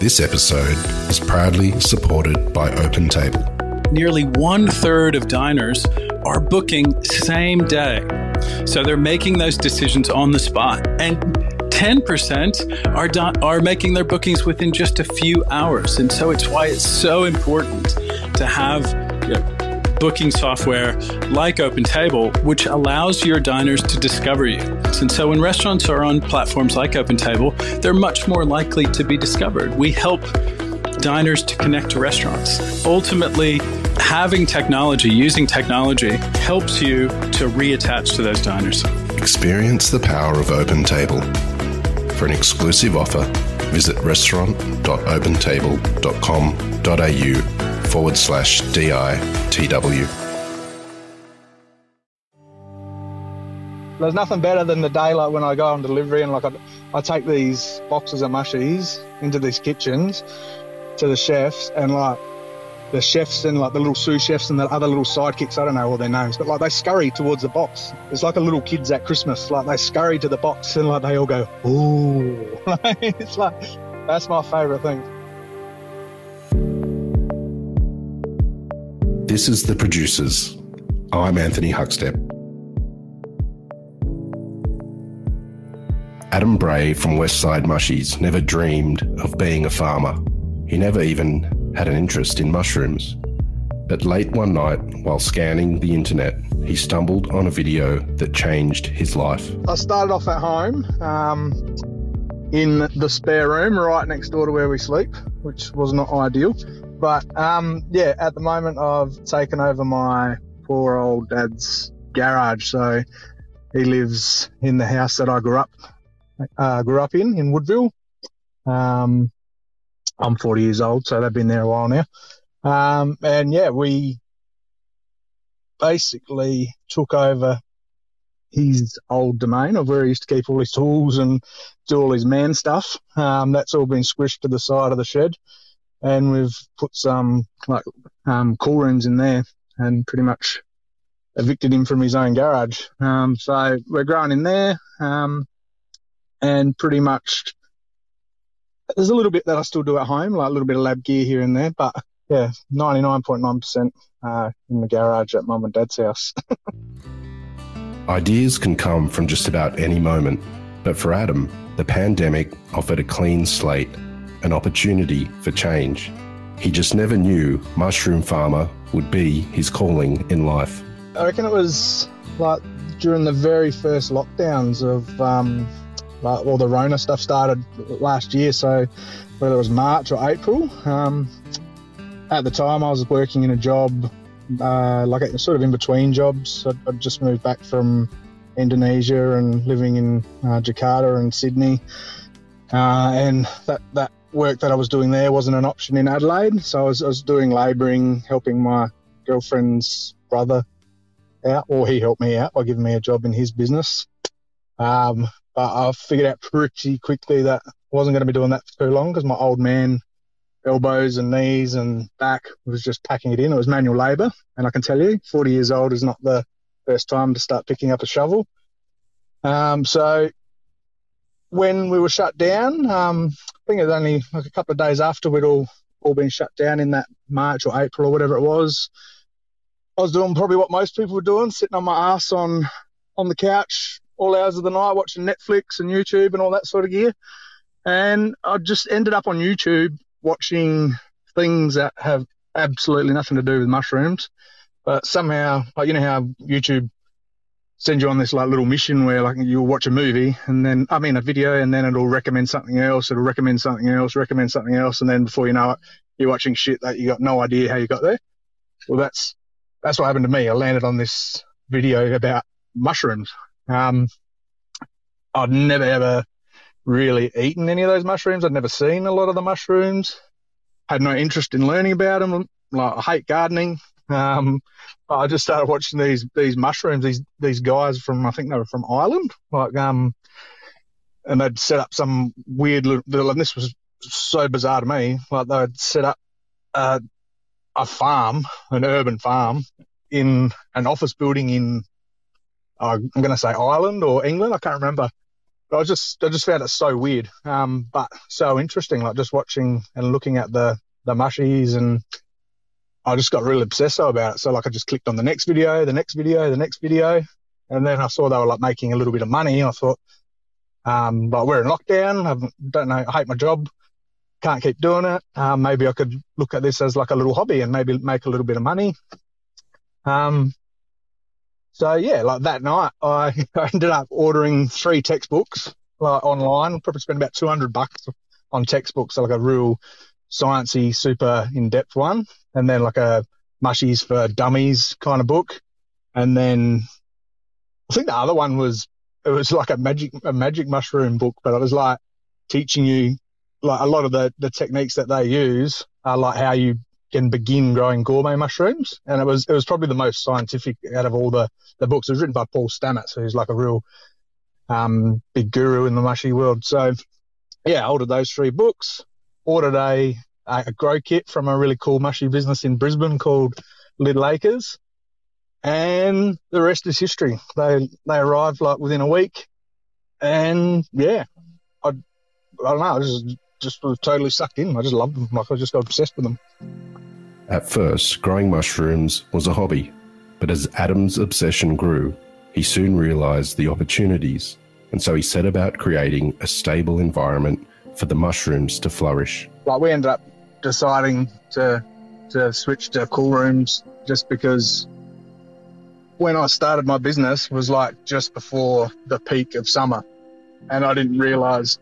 This episode is proudly supported by OpenTable. Nearly one third of diners are booking same day. So they're making those decisions on the spot. And 10% are, do- are making their bookings within just a few hours. And so it's why it's so important to have you know, booking software like OpenTable, which allows your diners to discover you. And so when restaurants are on platforms like OpenTable, they're much more likely to be discovered. We help diners to connect to restaurants. Ultimately, having technology, using technology, helps you to reattach to those diners. Experience the power of OpenTable. For an exclusive offer, visit restaurant.opentable.com.au forward slash DITW. There's nothing better than the day like when I go on delivery and like I, I take these boxes of mushies into these kitchens to the chefs and like the chefs and like the little sous chefs and the other little sidekicks, I don't know all their names, but like they scurry towards the box. It's like a little kids at Christmas. Like they scurry to the box and like they all go, ooh. it's like, that's my favourite thing. This is The Producers. I'm Anthony Huckstep. Adam Bray from Westside Mushies never dreamed of being a farmer. He never even had an interest in mushrooms. But late one night, while scanning the internet, he stumbled on a video that changed his life. I started off at home um, in the spare room right next door to where we sleep, which was not ideal. But um, yeah, at the moment, I've taken over my poor old dad's garage. So he lives in the house that I grew up uh, grew up in in Woodville. Um, I'm 40 years old, so they've been there a while now. Um, and yeah, we basically took over his old domain of where he used to keep all his tools and do all his man stuff. Um, that's all been squished to the side of the shed, and we've put some like um, cool rooms in there, and pretty much evicted him from his own garage. Um, so we're growing in there, um, and pretty much there's a little bit that I still do at home, like a little bit of lab gear here and there, but yeah, 99.9% uh, in the garage at mum and dad's house. Ideas can come from just about any moment, but for Adam, the pandemic offered a clean slate, an opportunity for change. He just never knew mushroom farmer would be his calling in life. I reckon it was like during the very first lockdowns of um, like all the Rona stuff started last year, so whether it was March or April. Um, at the time, I was working in a job, uh, like sort of in between jobs. I'd, I'd, just moved back from Indonesia and living in uh, Jakarta and Sydney, uh, and that that work that I was doing there wasn't an option in Adelaide. So I was, I was doing labouring, helping my girlfriend's brother out, or he helped me out by giving me a job in his business. Um, but I figured out pretty quickly that I wasn't going to be doing that for too long because my old man elbows and knees and back was just packing it in. It was manual labour, and I can tell you, 40 years old is not the first time to start picking up a shovel. Um, so when we were shut down, um, think it was only like a couple of days after we'd all all been shut down in that March or April or whatever it was. I was doing probably what most people were doing, sitting on my ass on on the couch all hours of the night watching Netflix and YouTube and all that sort of gear. And I just ended up on YouTube watching things that have absolutely nothing to do with mushrooms. But somehow, like you know how YouTube sends you on this like little mission where like you'll watch a movie and then I mean a video and then it'll recommend something else, it'll recommend something else, recommend something else, and then before you know it, you're watching shit that you got no idea how you got there. Well, that's that's what happened to me. I landed on this video about mushrooms. Um, I'd never ever really eaten any of those mushrooms. I'd never seen a lot of the mushrooms. Had no interest in learning about them. Like I hate gardening. Um, I just started watching these these mushrooms. These these guys from I think they were from Ireland. Like um, and they'd set up some weird little. And this was so bizarre to me. Like they'd set up uh, a farm, an urban farm, in an office building in uh, I'm going to say Ireland or England. I can't remember. But I just I just found it so weird, um, but so interesting. Like just watching and looking at the the mushies, and I just got really obsessed about it. So like I just clicked on the next video, the next video, the next video, and then I saw they were like making a little bit of money. I thought, um, but we're in lockdown. I don't know. I hate my job. Can't keep doing it. Um, maybe I could look at this as like a little hobby and maybe make a little bit of money. Um, so yeah, like that night, I, I ended up ordering three textbooks like online. Probably spent about two hundred bucks on textbooks, so like a real sciencey, super in depth one, and then like a mushies for dummies kind of book, and then I think the other one was it was like a magic a magic mushroom book, but it was like teaching you like a lot of the the techniques that they use are like how you can begin growing gourmet mushrooms. And it was it was probably the most scientific out of all the, the books. It was written by Paul Stamets, who's like a real um, big guru in the mushy world. So yeah, I ordered those three books. Ordered a a grow kit from a really cool mushy business in Brisbane called Little Acres. And the rest is history. They they arrived like within a week, and yeah, I I don't know. I just just was totally sucked in. I just loved them. Like I just got obsessed with them. At first, growing mushrooms was a hobby, but as Adam's obsession grew, he soon realized the opportunities, and so he set about creating a stable environment for the mushrooms to flourish. Like we ended up deciding to to switch to cool rooms just because when I started my business was like just before the peak of summer, and I didn't realize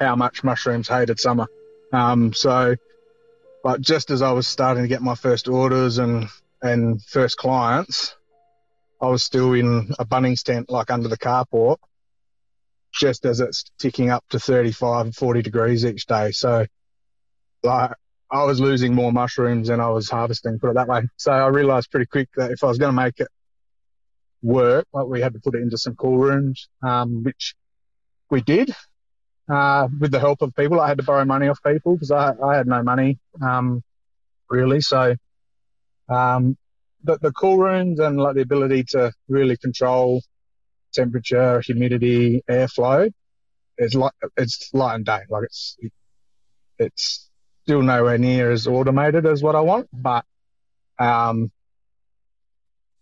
how much mushrooms hated summer. Um, so but just as I was starting to get my first orders and, and first clients, I was still in a Bunnings tent, like under the carport, just as it's ticking up to 35, 40 degrees each day. So, like, I was losing more mushrooms than I was harvesting, put it that way. So I realized pretty quick that if I was going to make it work, like we had to put it into some cool rooms, um, which we did uh, with the help of people. I had to borrow money off people because I, I had no money, um, really. So, um, the, the cool rooms and like the ability to really control temperature, humidity, airflow is like, it's light and day. Like it's, it's still nowhere near as automated as what I want, but, um,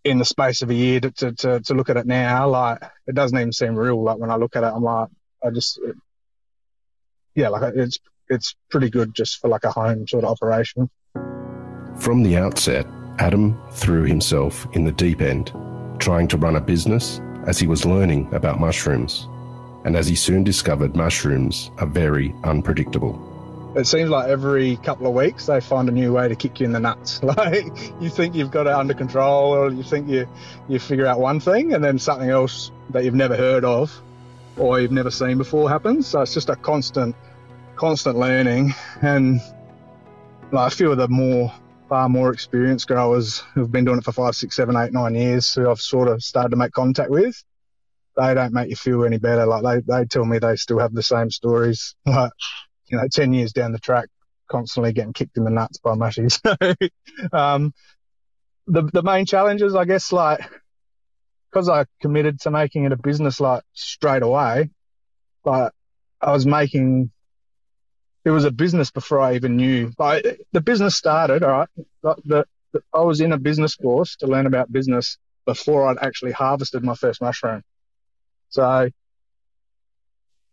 in the space of a year to, to, to, to look at it now, like it doesn't even seem real. Like when I look at it, I'm like, I just, yeah, like it's it's pretty good just for like a home sort of operation. From the outset, Adam threw himself in the deep end, trying to run a business as he was learning about mushrooms. And as he soon discovered, mushrooms are very unpredictable. It seems like every couple of weeks they find a new way to kick you in the nuts. Like you think you've got it under control, or you think you you figure out one thing, and then something else that you've never heard of or you've never seen before happens. So it's just a constant, constant learning. And like a few of the more, far more experienced growers who've been doing it for five, six, seven, eight, nine years, who I've sort of started to make contact with, they don't make you feel any better. Like they, they tell me they still have the same stories. Like, you know, 10 years down the track, constantly getting kicked in the nuts by mushies. um, the, the main challenges, I guess, like because I committed to making it a business like straight away, like I was making it was a business before I even knew. Like the business started, all right. The, the, I was in a business course to learn about business before I'd actually harvested my first mushroom. So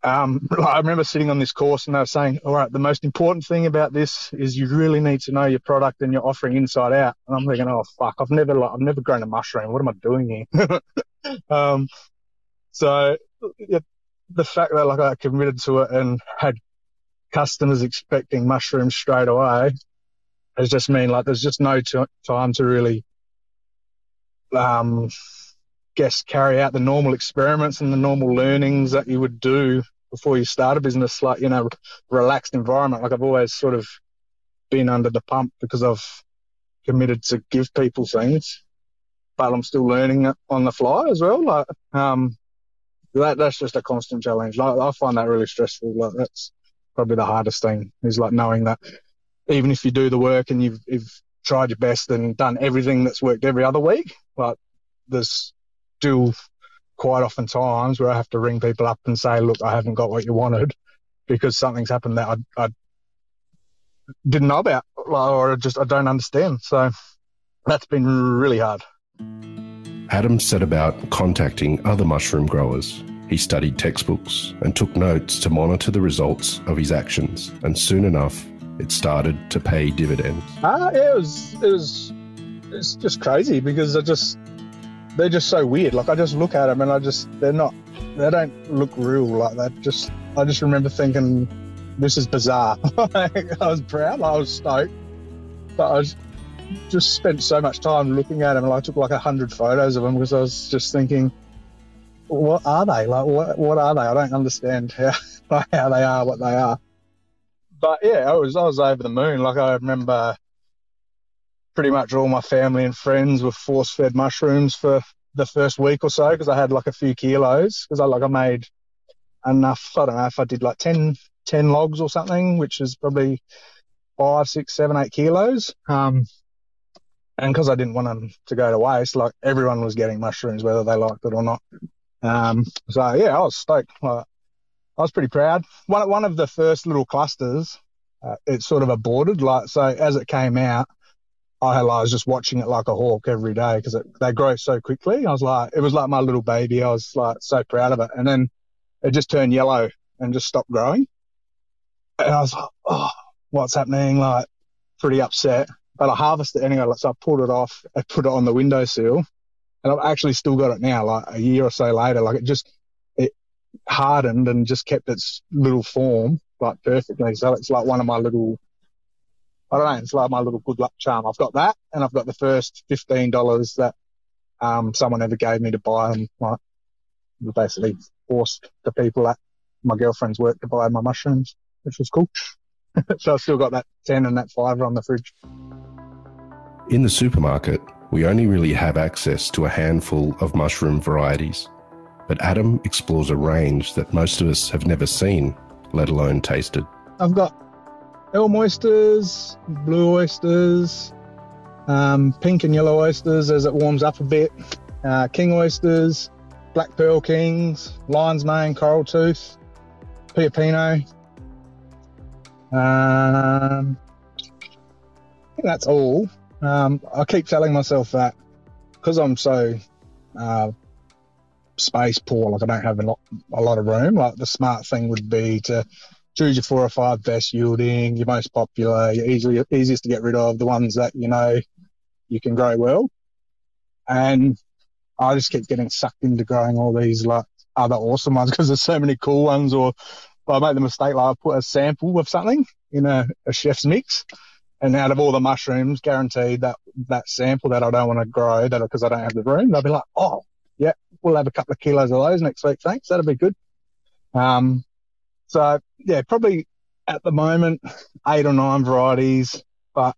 um, I remember sitting on this course and they were saying, all right, the most important thing about this is you really need to know your product and your offering inside out. And I'm thinking, oh fuck, I've never like, I've never grown a mushroom. What am I doing here? um, so yeah, the fact that like I committed to it and had customers expecting mushrooms straight away has just mean like there's just no t- time to really um, guess carry out the normal experiments and the normal learnings that you would do before you start a business, like, you know, relaxed environment. Like I've always sort of been under the pump because I've committed to give people things, but I'm still learning on the fly as well. Like, um, that, that's just a constant challenge. Like, I find that really stressful. Like that's probably the hardest thing is like knowing that even if you do the work and you've, you've tried your best and done everything that's worked every other week, but there's still quite often times where I have to ring people up and say, look, I haven't got what you wanted because something's happened that I, I didn't know about or I just I don't understand. So that's been really hard. Adam set about contacting other mushroom growers. He studied textbooks and took notes to monitor the results of his actions, and soon enough, it started to pay dividends. Ah, uh, yeah, it was it was it's just crazy because I just they're just so weird. Like I just look at them and I just they're not they don't look real like that. Just I just remember thinking this is bizarre. I was proud, I was stoked, but I was, just spent so much time looking at them. And I took like a hundred photos of them because I was just thinking, what are they? Like what what are they? I don't understand how how they are what they are. But yeah, I was I was over the moon. Like I remember pretty much all my family and friends were force fed mushrooms for the first week or so because I had like a few kilos because I like I made enough. I don't know if I did like 10, 10 logs or something, which is probably five, six, seven, eight kilos. Um, and because I didn't want them to go to waste, like everyone was getting mushrooms, whether they liked it or not. Um, so yeah, I was stoked. I was pretty proud. One one of the first little clusters, uh, it sort of aborted. Like so, as it came out, I, was just watching it like a hawk every day because they grow so quickly. I was like, it was like my little baby. I was like so proud of it. And then it just turned yellow and just stopped growing. And I was like, oh, what's happening? Like, pretty upset. But I harvested it anyway. So I pulled it off, I put it on the windowsill, and I've actually still got it now, like a year or so later. Like it just, it hardened and just kept its little form like perfectly. So it's like one of my little I don't know. It's like my little good luck charm. I've got that, and I've got the first fifteen dollars that um, someone ever gave me to buy them. Like, basically forced the people at my girlfriend's work to buy my mushrooms, which was cool. so I've still got that ten and that fiver on the fridge. In the supermarket, we only really have access to a handful of mushroom varieties, but Adam explores a range that most of us have never seen, let alone tasted. I've got elm oysters, blue oysters, um, pink and yellow oysters as it warms up a bit, uh, king oysters, black pearl kings, lion's mane, coral tooth, pioppino. Um, that's all. Um, I keep telling myself that because I'm so uh, space poor, like I don't have a lot, a lot of room. Like the smart thing would be to choose your four or five best yielding, your most popular, your easily easiest to get rid of, the ones that you know you can grow well. And I just keep getting sucked into growing all these like other awesome ones because there's so many cool ones. Or I make the mistake like I put a sample of something in a, a chef's mix, and out of all the mushrooms, guaranteed that that sample that I don't want to grow that because I don't have the room, they'll be like, oh yeah, we'll have a couple of kilos of those next week, thanks. That'll be good. Um, so yeah, probably at the moment eight or nine varieties, but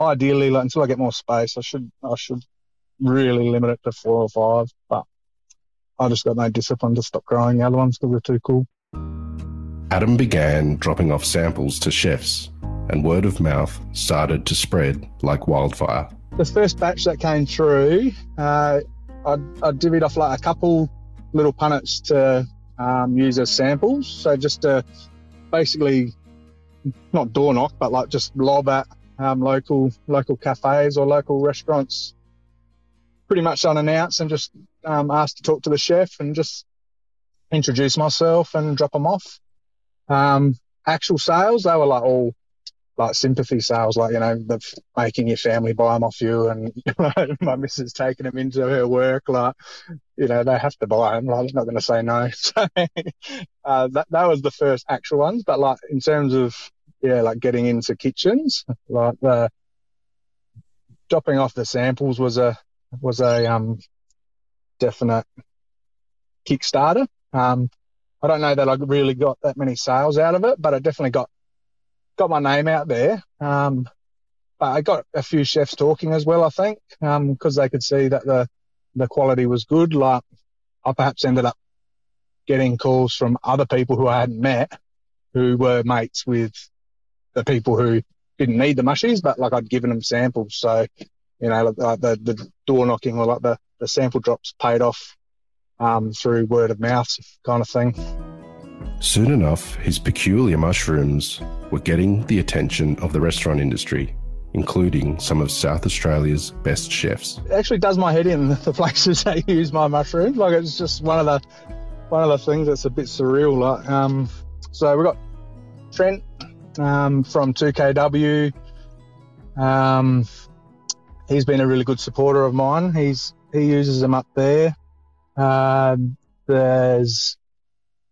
ideally, like, until I get more space, I should I should really limit it to four or five. But I just got no discipline to stop growing the other ones because they're too cool. Adam began dropping off samples to chefs, and word of mouth started to spread like wildfire. The first batch that came through, uh, I, I divvied off like a couple little punnets to um, use as samples. So just to basically not door knock, but like just lob at um, local local cafes or local restaurants, pretty much unannounced, and just um, ask to talk to the chef and just introduce myself and drop them off. Um, actual sales, they were like all like sympathy sales, like you know, the making your family buy them off you, and my missus taking them into her work, like you know, they have to buy them. Like, they're not going to say no. So uh, that that was the first actual ones, but like in terms of yeah, like getting into kitchens, like the dropping off the samples was a was a um definite Kickstarter. Um, I don't know that I really got that many sales out of it, but I definitely got got my name out there. Um, but I got a few chefs talking as well, I think, because um, they could see that the the quality was good. Like I perhaps ended up getting calls from other people who I hadn't met, who were mates with the people who didn't need the mushies, but like I'd given them samples. So, you know, like the, the door knocking or like the, the sample drops paid off um, through word of mouth kind of thing. Soon enough, his peculiar mushrooms were getting the attention of the restaurant industry, including some of South Australia's best chefs. It actually does my head in the places that use my mushrooms. Like it's just one of the one of the things that's a bit surreal. Like, um, so we've got Trent um, from 2KW. Um, he's been a really good supporter of mine. He's he uses them up there. Uh, there's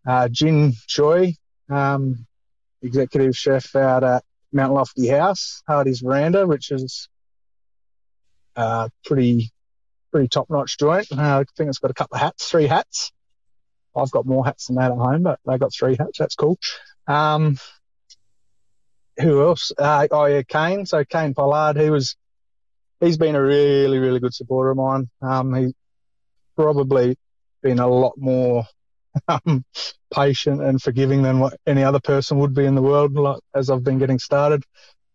uh, Jin Choi, um, executive chef out at Mount Lofty House, Hardy's Verandah, which is a uh, pretty pretty top notch joint. Uh, I think it's got a couple of hats, three hats. I've got more hats than that at home, but they got three hats. That's cool. Um, who else? Uh, oh yeah, Kane. So Kane Pollard, he was, he's been a really, really good supporter of mine. Um, he's probably been a lot more um, patient and forgiving than what any other person would be in the world, like, as I've been getting started.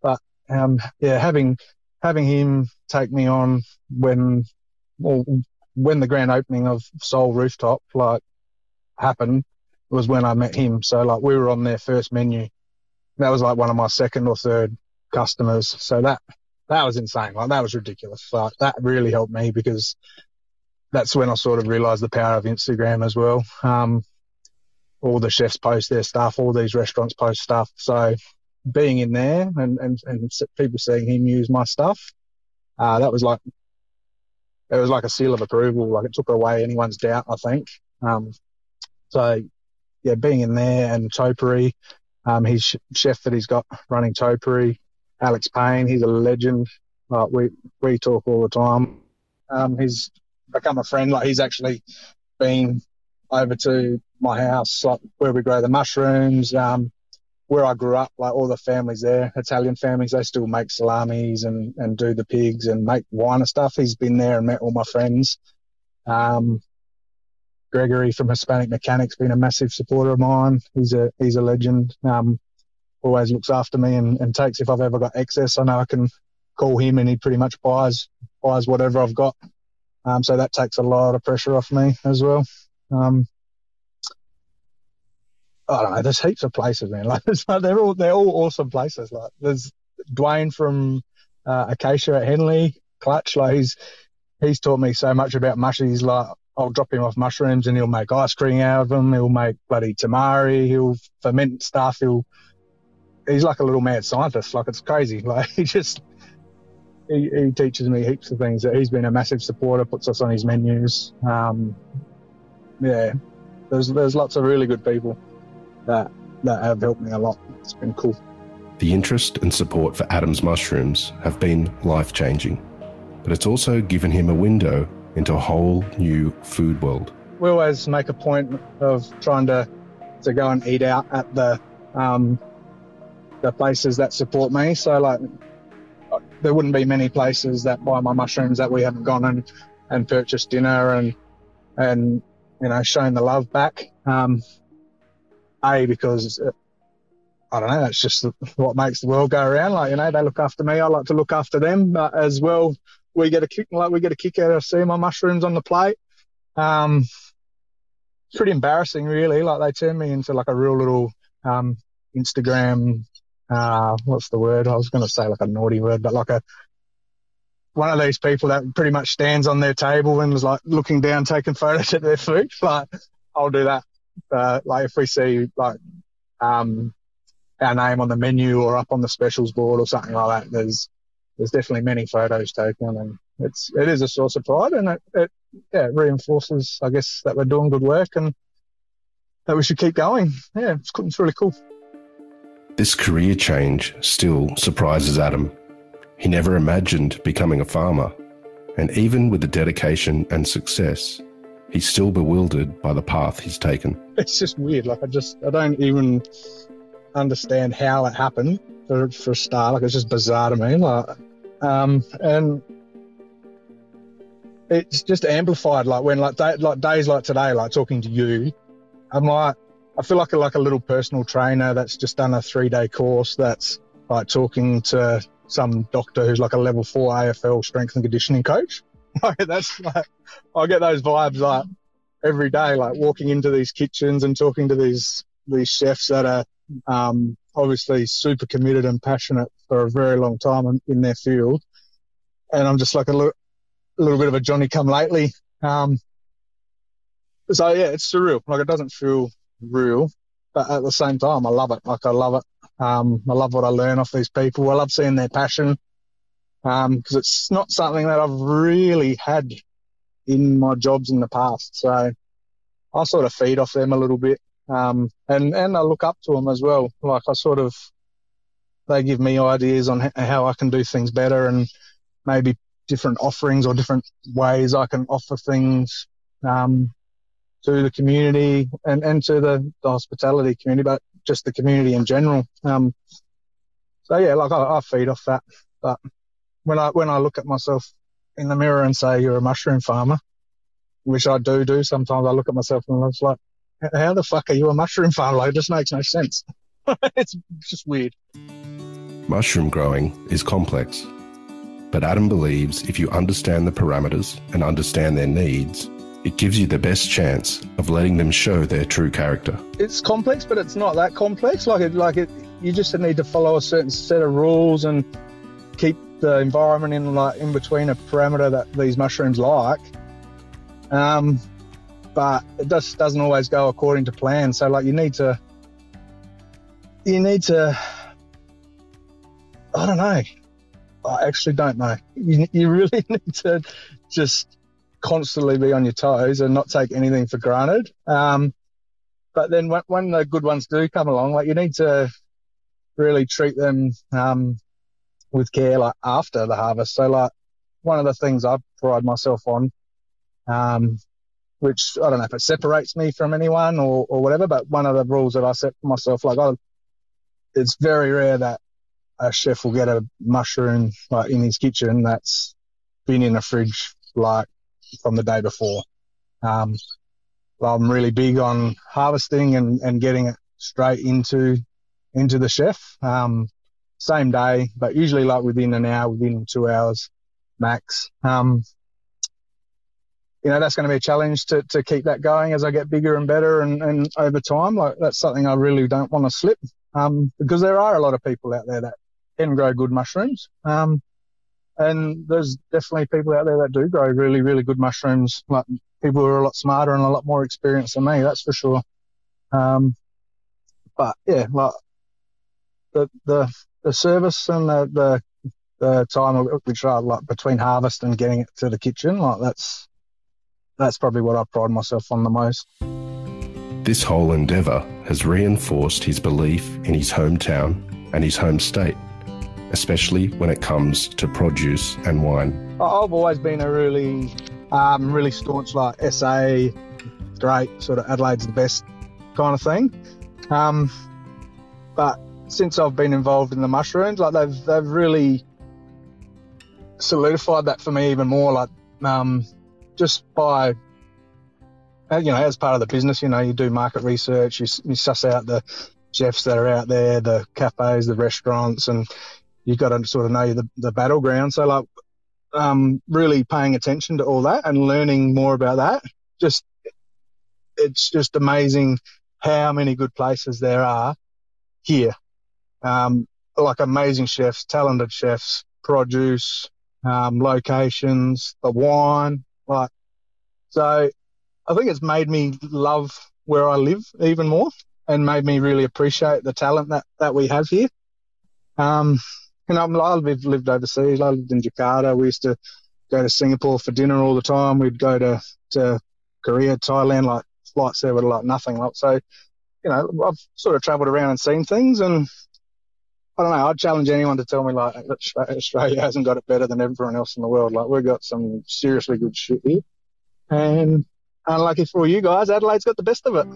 But um, yeah, having having him take me on when well, when the grand opening of Sol Rooftop like happened was when I met him. So like we were on their first menu. That was like one of my second or third customers. So that that was insane. Like that was ridiculous. Like that really helped me because that's when I sort of realised the power of Instagram as well. Um, all the chefs post their stuff, all these restaurants post stuff. So being in there and, and, and people seeing him use my stuff, uh, that was like, it was like a seal of approval. Like it took away anyone's doubt, I think. Um, so yeah, being in there and Topiary, um, his chef that he's got running Topiary, Alex Payne, he's a legend. Uh, we, we talk all the time. Um, he's become a friend. Like he's actually been over to my house, like where we grow the mushrooms, um, where I grew up. Like all the families there, Italian families, they still make salamis and and do the pigs and make wine and stuff. He's been there and met all my friends. Um, Gregory from Hispanic Mechanics been a massive supporter of mine. He's a he's a legend. Um, always looks after me and, and takes if I've ever got excess. I know I can call him and he pretty much buys buys whatever I've got. Um, so that takes a lot of pressure off me as well. Um, I don't know. There's heaps of places, man. Like, like they're all they're all awesome places. Like there's Dwayne from uh, Acacia at Henley Clutch. Like he's he's taught me so much about mushies. Like I'll drop him off mushrooms and he'll make ice cream out of them. He'll make bloody tamari. He'll ferment stuff. He'll he's like a little mad scientist. Like it's crazy. Like he just he, he, teaches me heaps of things. He's been a massive supporter, puts us on his menus. Um, yeah, there's there's lots of really good people that that have helped me a lot. It's been cool. The interest and support for Adam's mushrooms have been life changing, but it's also given him a window into a whole new food world. We always make a point of trying to to go and eat out at the um, the places that support me. So like there wouldn't be many places that buy my mushrooms that we haven't gone and, and purchased dinner and and you know shown the love back. Um, a because it, I don't know, that's just what makes the world go around. Like you know, they look after me, I like to look after them, but as well, we get a kick like we get a kick out of seeing my mushrooms on the plate. Um, pretty embarrassing, really. Like they turn me into like a real little um, Instagram uh, what's the word? I was going to say like a naughty word, but like a one of these people that pretty much stands on their table and is like looking down, taking photos of their food. Like I'll do that. Like if we see like um, our name on the menu or up on the specials board or something like that, there's there's definitely many photos taken, and it's it is a source of pride, and it, it yeah it reinforces, I guess, that we're doing good work and that we should keep going. Yeah, it's, it's really cool. This career change still surprises Adam. He never imagined becoming a farmer, and even with the dedication and success, he's still bewildered by the path he's taken. It's just weird. Like I just I don't even understand how it happened for for a start. Like it's just bizarre to me. Like um and it's just amplified. Like when like day, like days like today, like talking to you, I'm like I feel like a, like a little personal trainer that's just done a three day course that's like talking to some doctor who's like a level four AFL strength and conditioning coach. Like that's like I get those vibes like every day, like walking into these kitchens and talking to these these chefs that are um, obviously super committed and passionate for a very long time in, their field. And I'm just like a little, a little bit of a Johnny come lately. Um, so yeah, it's surreal. Like it doesn't feel real, but at the same time, I love it. Like I love it. Um, I love what I learn off these people. I love seeing their passion. Um, cause it's not something that I've really had in my jobs in the past. So I sort of feed off them a little bit. Um, and, and I look up to them as well. Like I sort of, they give me ideas on how I can do things better and maybe different offerings or different ways I can offer things, um, to the community and, and to the, the hospitality community, but just the community in general. Um, so yeah, like I, I feed off that. But when I, when I look at myself in the mirror and say you're a mushroom farmer, which I do do sometimes, I look at myself and I was like, how the fuck are you a mushroom farmer? Like, it just makes no sense. it's just weird. Mushroom growing is complex, but Adam believes if you understand the parameters and understand their needs, it gives you the best chance of letting them show their true character. It's complex, but it's not that complex. Like it, like it, you just need to follow a certain set of rules and keep the environment in like in between a parameter that these mushrooms like. Um, but it just doesn't always go according to plan. So like you need to, you need to, I don't know. I actually don't know. You, you really need to just constantly be on your toes and not take anything for granted. Um, but then when, when, the good ones do come along, like you need to really treat them um, with care, like after the harvest. So like one of the things I pride myself on um, which I don't know if it separates me from anyone or, or whatever, but one of the rules that I set for myself, like I, it's very rare that a chef will get a mushroom like in his kitchen that's been in a fridge like from the day before. Um, I'm really big on harvesting and, and getting it straight into into the chef. Um, same day, but usually like within an hour, within two hours max. Um, you know, that's going to be a challenge to, to keep that going as I get bigger and better and, and over time. Like that's something I really don't want to slip. Um, because there are a lot of people out there that can grow good mushrooms. Um, and there's definitely people out there that do grow really, really good mushrooms, like people who are a lot smarter and a lot more experienced than me, that's for sure. Um, but yeah, like the, the, the service and the, the, the time which I like between harvest and getting it to the kitchen, like that's, that's probably what I pride myself on the most. This whole endeavour has reinforced his belief in his hometown and his home state, especially when it comes to produce and wine. I've always been a really, um, really staunch like SA, great sort of Adelaide's the best kind of thing. Um, but since I've been involved in the mushrooms, like they've they've really solidified that for me even more. Like um, just by uh, you know as part of the business you know you do market research you, you suss out the chefs that are out there the cafes the restaurants and you've got to sort of know the, the battleground. So like um, really paying attention to all that and learning more about that. Just it's just amazing how many good places there are here. Um, like amazing chefs talented chefs produce um, locations the wine like, so I think it's made me love where I live even more and made me really appreciate the talent that, that we have here. Um, you know, I've lived overseas. I lived in Jakarta. We used to go to Singapore for dinner all the time. We'd go to, to Korea, Thailand, like flights there were like nothing. Like, so, you know, I've sort of traveled around and seen things and I don't know. I'd challenge anyone to tell me like Australia hasn't got it better than everyone else in the world. Like we've got some seriously good shit here, and unlucky for you guys, Adelaide's got the best of it.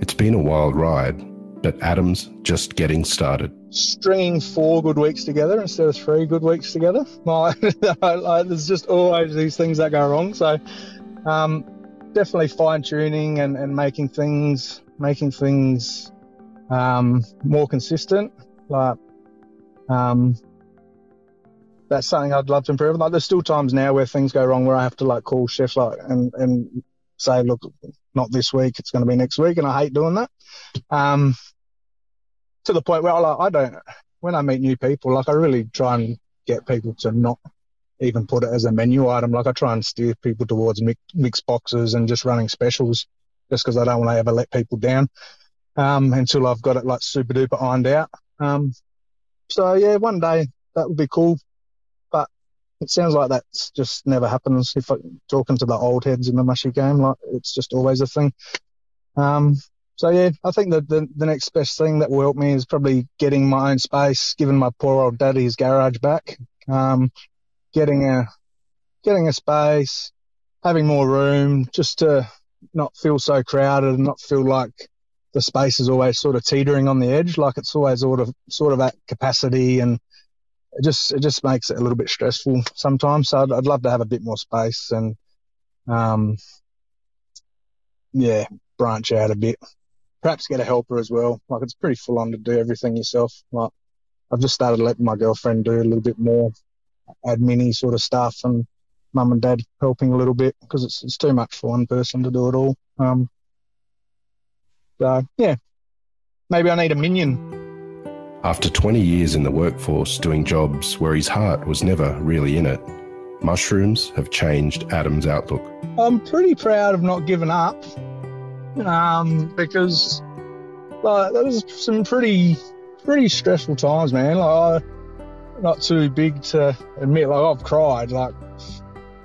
It's been a wild ride, but Adam's just getting started. Stringing four good weeks together instead of three good weeks together. Like, there's just always these things that go wrong. So, um, definitely fine tuning and, and making things making things um, more consistent like, um, that's something I'd love to improve. Like, there's still times now where things go wrong where I have to like call chefs like and and say, look, not this week, it's going to be next week, and I hate doing that. Um, to the point where like, I don't, when I meet new people, like I really try and get people to not even put it as a menu item. Like I try and steer people towards mix, mixed boxes and just running specials, just because I don't want to ever let people down um, until I've got it like super duper ironed out. Um, so yeah, one day that would be cool, it sounds like that's just never happens. If I'm talking to the old heads in the mushy game, like it's just always a thing. Um, so yeah, I think that the, the next best thing that will help me is probably getting my own space, giving my poor old daddy his garage back, um, getting a getting a space, having more room, just to not feel so crowded and not feel like the space is always sort of teetering on the edge, like it's always sort of sort of at capacity, and it just it just makes it a little bit stressful sometimes. So I'd, I'd love to have a bit more space and, um, yeah, branch out a bit perhaps get a helper as well. Like it's pretty full on to do everything yourself. Like I've just started letting my girlfriend do a little bit more admin sort of stuff and mum and dad helping a little bit because it's, it's too much for one person to do it all. Um, so yeah, maybe I need a minion. After 20 years in the workforce doing jobs where his heart was never really in it, mushrooms have changed Adam's outlook. I'm pretty proud of not giving up um, because like there was some pretty pretty stressful times, man. Like I'm not too big to admit, like I've cried like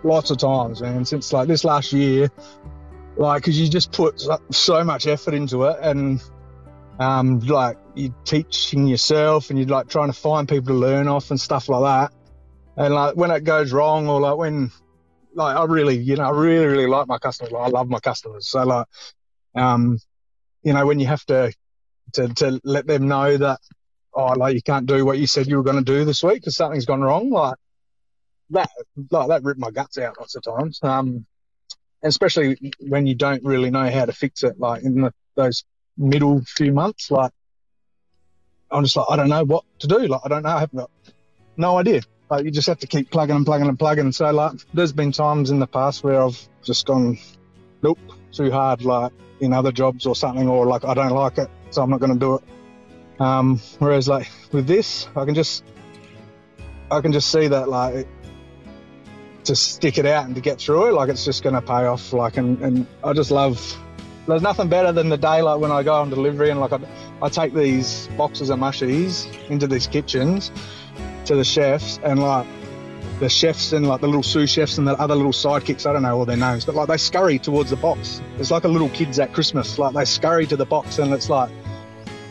lots of times, man, since like this last year. Like, because you just put so much effort into it, and um, like you're teaching yourself, and you're like trying to find people to learn off and stuff like that. And like when it goes wrong, or like when like I really, you know, I really, really like my customers. Like, I love my customers. So like um, you know, when you have to, to, to let them know that, oh, like you can't do what you said you were going to do this week because something's gone wrong, like that, like that ripped my guts out lots of times. Um, especially when you don't really know how to fix it, like in the, those middle few months, like I'm just like, I don't know what to do. Like, I don't know. I have got no idea. Like, you just have to keep plugging and plugging and plugging. So, like, there's been times in the past where I've just gone, nope, too hard. Like, in other jobs or something, or like I don't like it, so I'm not going to do it. Um, whereas like with this, I can just I can just see that like to stick it out and to get through it, like it's just going to pay off. Like and and I just love. There's nothing better than the day like when I go on delivery and like I, I take these boxes of mushies into these kitchens to the chefs and like the chefs and like the little sous chefs and the other little sidekicks, I don't know all their names, but like they scurry towards the box. It's like a little kids at Christmas. Like they scurry to the box and it's like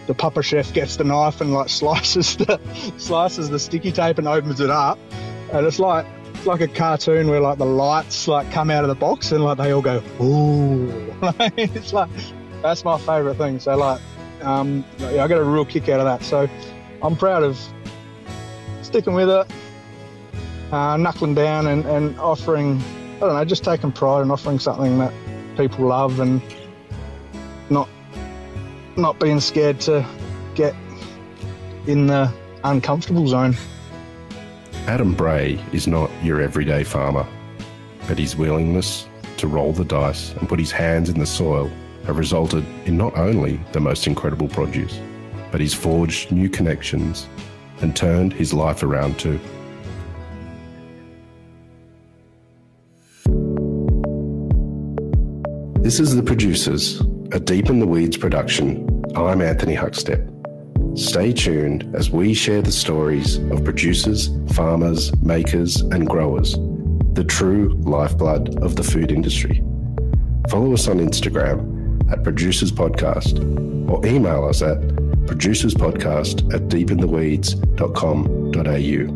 the papa chef gets the knife and like slices the slices the sticky tape and opens it up. And it's like like a cartoon where like the lights like come out of the box and like they all go, ooh. it's like that's my favourite thing. So like um, yeah, I get a real kick out of that. So I'm proud of sticking with it uh, knuckling down and, and offering, I don't know, just taking pride in offering something that people love and not not being scared to get in the uncomfortable zone. Adam Bray is not your everyday farmer, but his willingness to roll the dice and put his hands in the soil have resulted in not only the most incredible produce, but he's forged new connections and turned his life around too. This is The Producers, a Deep in the Weeds production. I'm Anthony Huckstep. Stay tuned as we share the stories of producers, farmers, makers, and growers, the true lifeblood of the food industry. Follow us on Instagram at Producers Podcast or email us at producerspodcast at deepintheweeds.com.au.